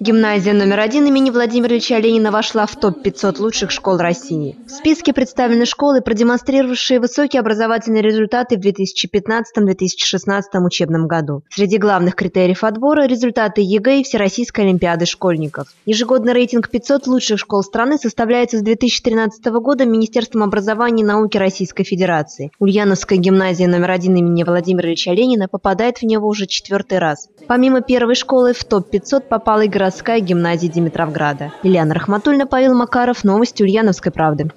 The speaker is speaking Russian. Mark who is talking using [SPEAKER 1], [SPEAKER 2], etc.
[SPEAKER 1] Гимназия номер один имени Владимира Ильича Ленина вошла в топ-500 лучших школ России. В списке представлены школы, продемонстрировавшие высокие образовательные результаты в 2015-2016 учебном году. Среди главных критериев отбора – результаты ЕГЭ и Всероссийской Олимпиады школьников. Ежегодный рейтинг 500 лучших школ страны составляется с 2013 года Министерством образования и науки Российской Федерации. Ульяновская гимназия номер один имени Владимира Ильича Ленина попадает в него уже четвертый раз. Помимо первой школы в топ-500 попала и городская гимназия Димитровграда. Ильяна Рахматуллина, Павел Макаров. Новости Ульяновской правды.